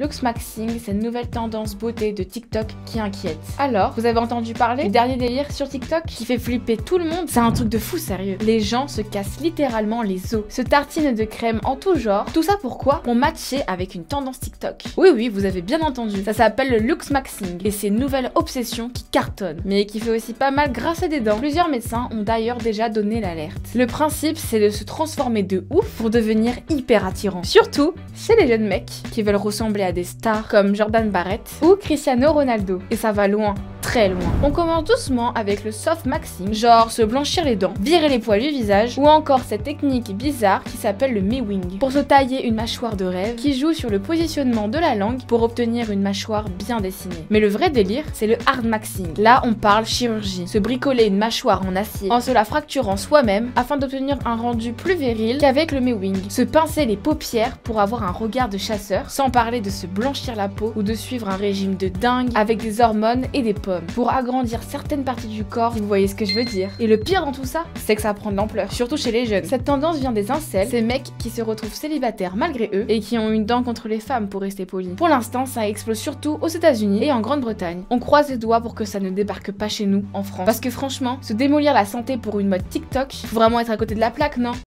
Lux Maxing, c'est une nouvelle tendance beauté de TikTok qui inquiète. Alors, vous avez entendu parler du dernier délire sur TikTok qui fait flipper tout le monde? C'est un truc de fou sérieux. Les gens se cassent littéralement les os, se tartinent de crème en tout genre. Tout ça pourquoi? Pour matcher avec une tendance TikTok. Oui oui, vous avez bien entendu. Ça s'appelle le Lux Maxing et c'est une nouvelle obsession qui cartonne, mais qui fait aussi pas mal grasser des dents. Plusieurs médecins ont d'ailleurs déjà donné l'alerte. Le principe, c'est de se transformer de ouf pour devenir hyper attirant. Surtout chez les jeunes mecs qui veulent ressembler à des stars comme Jordan Barrett ou Cristiano Ronaldo. Et ça va loin On commence doucement avec le soft maxing, genre se blanchir les dents, virer les poils du visage, ou encore cette technique bizarre qui s'appelle le mewing, pour se tailler une mâchoire de rêve qui joue sur le positionnement de la langue pour obtenir une mâchoire bien dessinée. Mais le vrai délire, c'est le hard maxing. Là, on parle chirurgie, se bricoler une mâchoire en acier en se la fracturant soi-même afin d'obtenir un rendu plus viril qu'avec le mewing. Se pincer les paupières pour avoir un regard de chasseur, sans parler de se blanchir la peau ou de suivre un régime de dingue avec des hormones et des pommes pour agrandir certaines parties du corps, vous voyez ce que je veux dire. Et le pire dans tout ça, c'est que ça prend de l'ampleur, surtout chez les jeunes. Cette tendance vient des incels, ces mecs qui se retrouvent célibataires malgré eux et qui ont une dent contre les femmes pour rester polis. Pour l'instant, ça explose surtout aux États-Unis et en Grande-Bretagne. On croise les doigts pour que ça ne débarque pas chez nous, en France. Parce que franchement, se démolir la santé pour une mode TikTok, faut vraiment être à côté de la plaque, non?